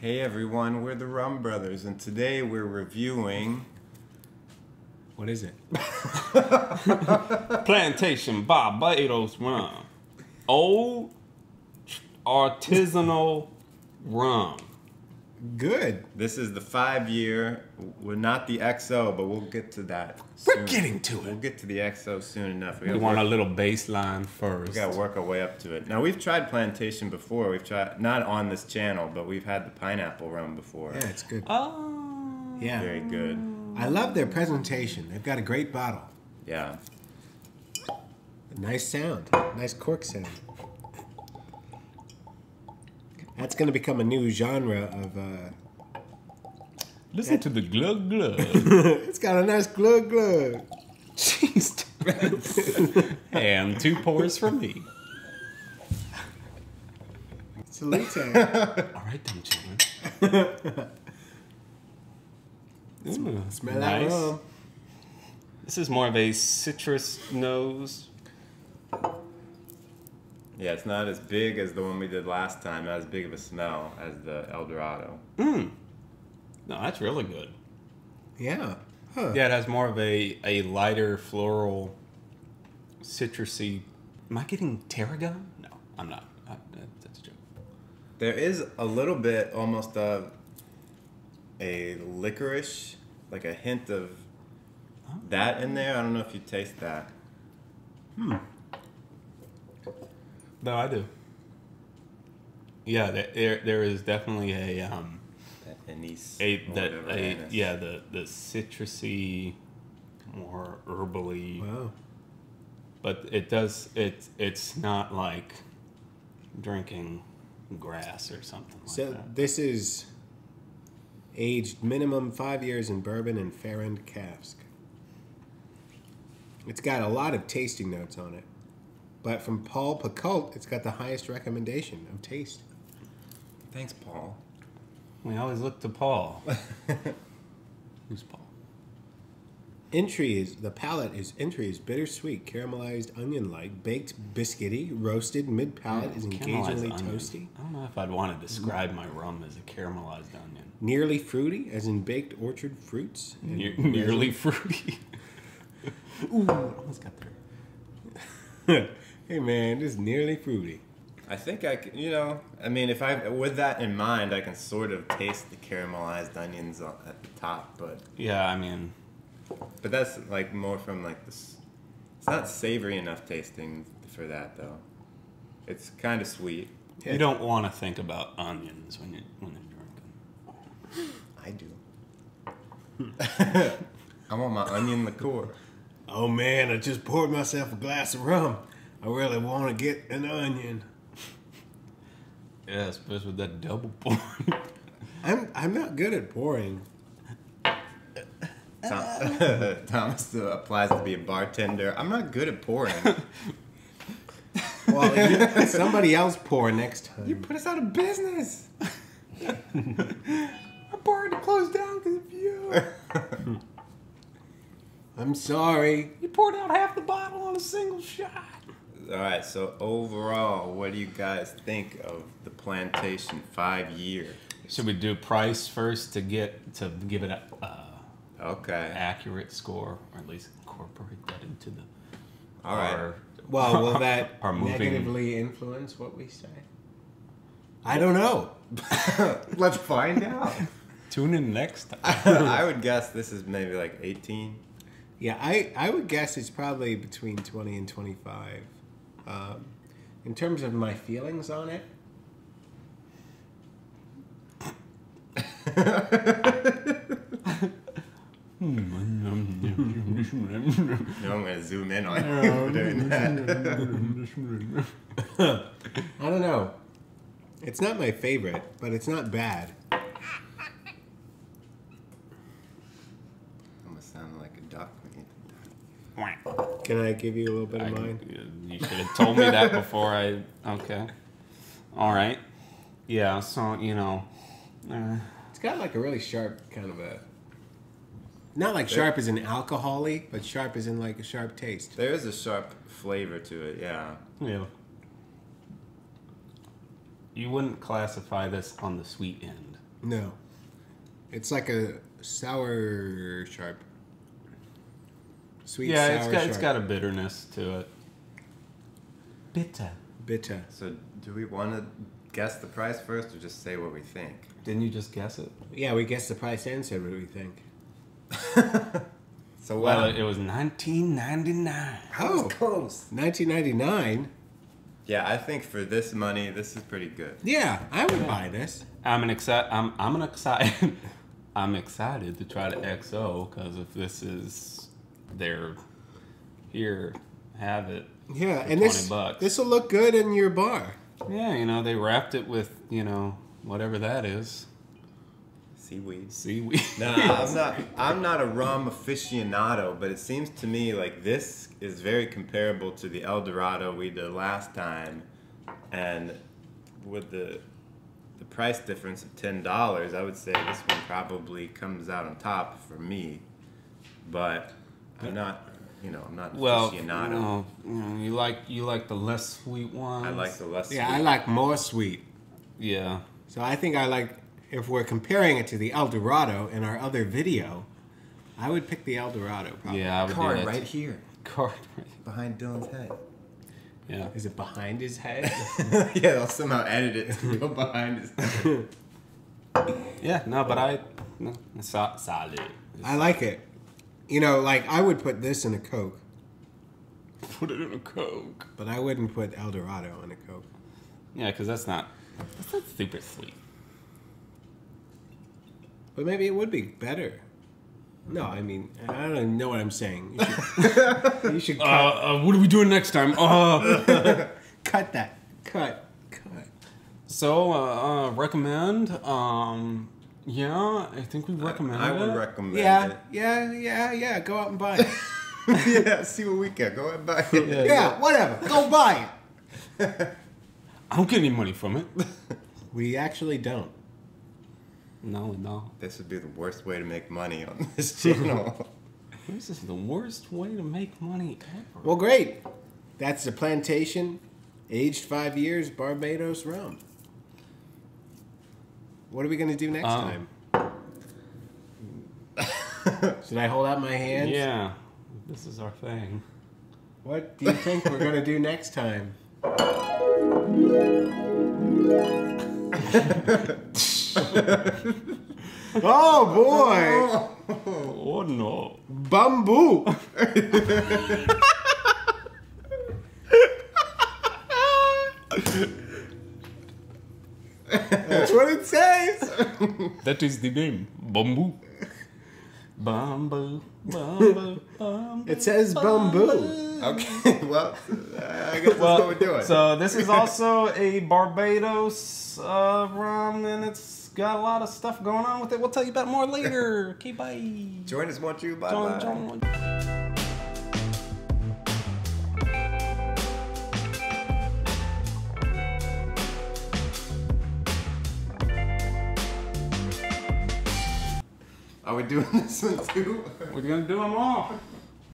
Hey everyone, we're the Rum Brothers, and today we're reviewing. What is it? Plantation Barbados rum. Old artisanal rum. Good. This is the five year. We're not the XO, but we'll get to that. We're soon. getting to it. We'll get to the XO soon enough. We We gotta, want a little baseline first. we gotta work our way up to it. Now we've tried plantation before. We've tried not on this channel, but we've had the pineapple rum before. Yeah, it's good. Oh. Yeah. Very good. I love their presentation. They've got a great bottle. Yeah. A nice sound. Nice cork sound. That's going to become a new genre of. Uh, Listen to the glug glug. it's got a nice glug glug. Jeez. and two pours for me. Salute. All right, then, children. Ooh, Smell that rum. This is more of a citrus nose. Yeah, it's not as big as the one we did last time. Not as big of a smell as the El Dorado. Mm. No, that's really good. Yeah. Huh. Yeah, it has more of a, a lighter floral, citrusy. Am I getting tarragon? No, I'm not. I, that, that's a joke. There is a little bit almost of a licorice, like a hint of that in there. I don't know if you taste that. Hmm. No, I do. Yeah, there there, there is definitely a um That anise. a or that whatever, a anise. yeah the the citrusy, more herbally. Wow. But it does it it's not like drinking grass or something like that. So that. this is aged minimum five years in bourbon and Ferrand cask. It's got a lot of tasting notes on it. But from Paul Pacult, it's got the highest recommendation of taste. Thanks, Paul. We always look to Paul. Who's Paul? Entry is the palate is entry is bittersweet, caramelized onion-like, baked biscuity, roasted. Mid palate is engagingly onion. toasty, I don't know if I'd want to describe my rum as a caramelized onion. nearly fruity, as in baked orchard fruits. Ne- nearly fruity. Ooh, almost got there. hey man, this is nearly fruity. I think I can, you know, I mean, if I, with that in mind, I can sort of taste the caramelized onions on- at the top, but, Yeah, I mean, but that's like more from like this. It's not savory enough tasting for that though. It's kind of sweet. you don't want to think about onions when you when you're drinking. I do. I want my onion liqueur. Oh man, I just poured myself a glass of rum. I really want to get an onion. Yeah, especially with that double pour. I'm I'm not good at pouring. Tom, Thomas applies to be a bartender. I'm not good at pouring. Well, you, somebody else pour next time. you put us out of business. I poured to close down because of you. I'm sorry. You poured out half the bottle on a single shot. All right. So overall, what do you guys think of the plantation five year? Should we do price first to get to give it a uh, Okay. accurate score, or at least incorporate that into the All right. our- Well, will that Are moving- negatively influence what we say? I don't know. Let's find out. Tune in next time. I would guess this is maybe like 18. Yeah, I, I would guess it's probably between 20 and 25. Um, in terms of my feelings on it, No, I'm gonna zoom in on you for doing that. I don't know. It's not my favorite, but it's not bad. I'm sound like a duck. Can I give you a little bit I- of mine? you should have told me that before I. Okay. All right. Yeah. So you know. Uh, It's got like a really sharp kind of a. Not like sharp as in alcohol-y, but sharp as in like a sharp taste. There is a sharp flavor to it, yeah. yeah. You wouldn't classify this on the sweet end. No. It's like a sour sharp. Sweet yeah, sour it's got sharp. it's got a bitterness to it. Bitter. bitter. So, do we want to guess the price first, or just say what we think? Didn't you just guess it? Yeah, we guessed the price and said what we think. So, Well, it, it was 1999. that was close. 1999. Yeah, I think for this money, this is pretty good. Yeah, I would buy this. I'm an excited. I'm I'm an excited. I'm excited to try the XO because if this is their here, have it. Yeah, for and 20 this bucks. this will look good in your bar. Yeah, you know they wrapped it with you know whatever that is Seaweed. seaweed. No, I'm not. I'm not a rum aficionado, but it seems to me like this is very comparable to the El Dorado we did last time, and with the the price difference of ten dollars, I would say this one probably comes out on top for me. But I'm uh, not. You know, I'm not well, aficionado. no, you, know, you like you like the less sweet ones. I like the less. Yeah, I like more sweet. Yeah, So I think I like if we're comparing it to the El Dorado in our other video, I would pick the El Dorado probably. yeah. I would card do that. right here Card. behind Dylan's head. Yeah. Is it behind his head? yeah, they'll somehow edit it to go behind his head. Yeah. No, but I. No, it's so- solid. I like it. You know, like I would put this in a Coke, put it in a coke. but I wouldn't put El Dorado in a Coke. Yeah, because that's not that's not super sweet. But maybe it would be better. No, I mean, I don't even know what I'm saying. You should, you should cut, Uh, what are we doing next time? Uh, cut that. Cut. Cut. so uh, uh, recommend. Um, yeah, I think we recommend. I would it. recommend Yeah, it. yeah, yeah, yeah. Go out and buy it. yeah, see what we get. Go ahead and buy it. yeah, whatever. Go buy it. I don't get any money from it. We actually don't. no, no. This would be the worst way to make money on this channel. This is the worst way to make money ever. Well, great. That's the plantation, aged five years, Barbados rum. What are we gonna do next Oh. time? Should I hold out my hand? Yeah, this is our thing. What do you think we're gonna do next time? oh boy! Oh no. Bamboo! That's what it says. That is the name. Bamboo. Bamboo. Bamboo. Bamboo. It says bamboo. okay, well, I guess that's what we're doing. So this is also a Barbados uh, rum, and it's got a lot of stuff going on with it. We'll tell you about more later. okay, bye. Join us, won't you? Bye John, bye. John. Are we doing this one too? We're gonna do them all.